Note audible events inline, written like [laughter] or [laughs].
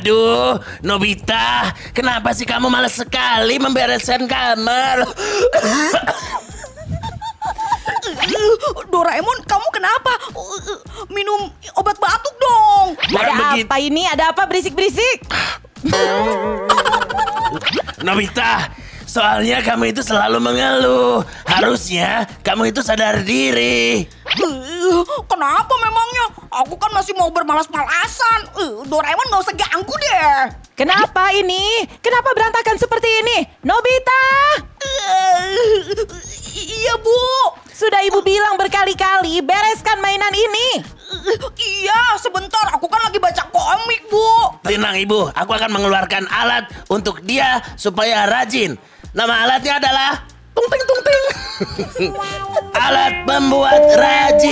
Aduh, Nobita, kenapa sih kamu malas sekali membereskan kamar? Doraemon, kamu kenapa? Minum obat batuk dong. Ada begitu. apa ini? Ada apa berisik-berisik? Nobita, soalnya kamu itu selalu mengeluh. Harusnya kamu itu sadar diri. Kenapa memangnya? Aku kan masih mau bermalas-malasan. Eh, Doraemon gak usah ganggu deh. Kenapa ini? Kenapa berantakan seperti ini? Nobita! Eh, Iya, Bu. Sudah ibu bilang berkali-kali, bereskan mainan ini. Eh, Iya, sebentar. Aku kan lagi baca komik, Bu. Tenang ibu, aku akan mengeluarkan alat untuk dia supaya rajin. Nama alatnya adalah tung ting tung ting. [laughs] alat pembuat rajin.